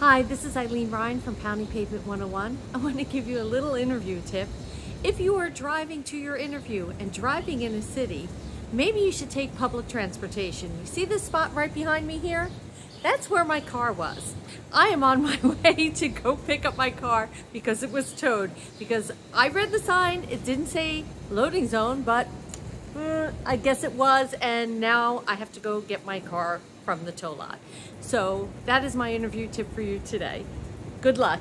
Hi, this is Ilene Rein from Pounding Pavement 101. I want to give you a little interview tip. If you are driving to your interview and driving in a city, maybe you should take public transportation. You see this spot right behind me here? That's where my car was. I am on my way to go pick up my car because it was towed. Because I read the sign, it didn't say loading zone, but uh, I guess it was, and now I have to go get my car from the tow lot. So that is my interview tip for you today. Good luck.